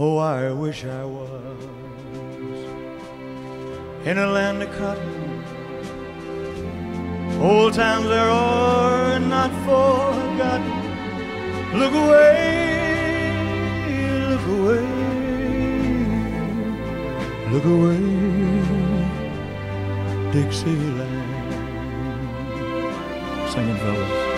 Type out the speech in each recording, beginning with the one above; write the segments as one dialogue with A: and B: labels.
A: Oh, I wish I was in a land of cotton. Old times there are not forgotten. Look away, look away, look away, Dixieland. Sing it, fellas.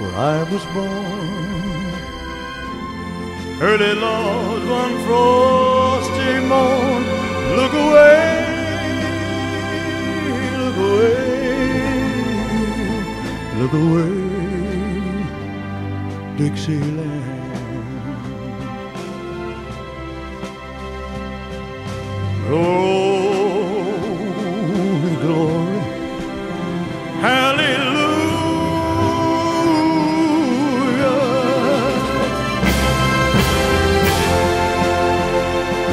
A: where I was born. Early Lord, one frosty morn, look away, look away, look away, Dixieland. Glory,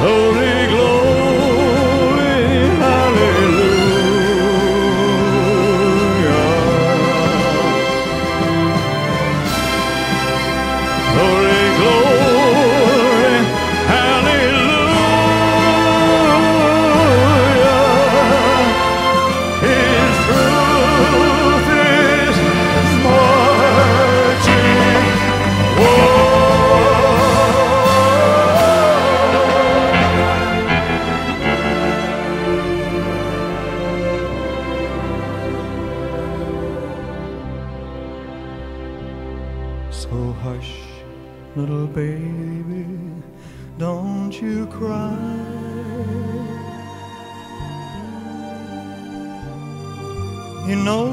A: Glory, So hush, little baby, don't you cry. You know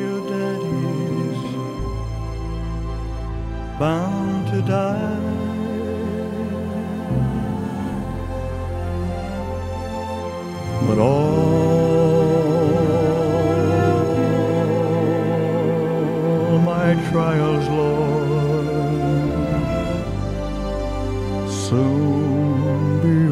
A: your daddy's bound to die. But all my trials, Lord, soon be.